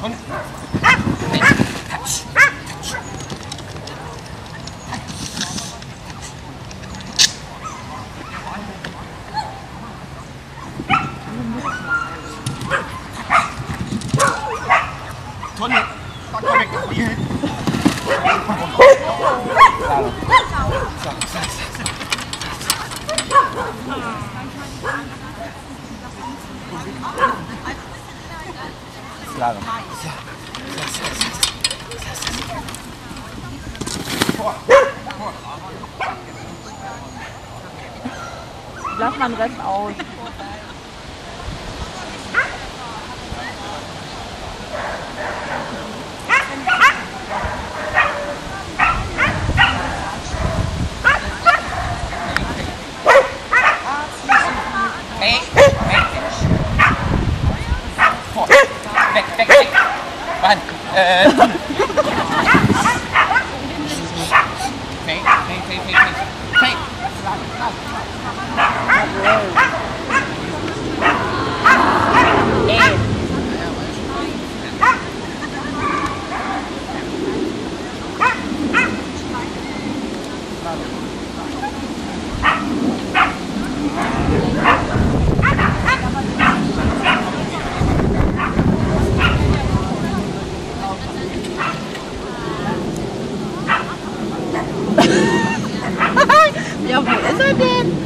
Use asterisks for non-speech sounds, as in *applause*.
Komm. Lass mal den Rest aus. and... *laughs* paint, paint, paint, paint, paint. Paint. Your voice are dead.